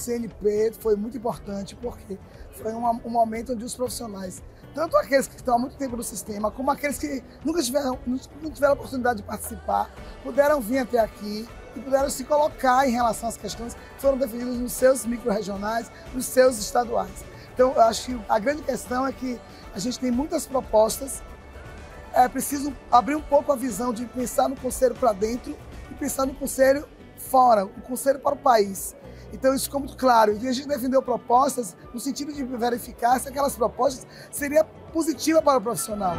CNP foi muito importante porque foi um, um momento onde os profissionais, tanto aqueles que estão há muito tempo no sistema, como aqueles que nunca tiveram, não tiveram a oportunidade de participar, puderam vir até aqui e puderam se colocar em relação às questões que foram definidas nos seus micro-regionais, nos seus estaduais. Então, eu acho que a grande questão é que a gente tem muitas propostas, é preciso abrir um pouco a visão de pensar no conselho para dentro e pensar no conselho fora, o conselho para o país. Então isso ficou muito claro. E a gente defendeu propostas no sentido de verificar se aquelas propostas seriam positivas para o profissional.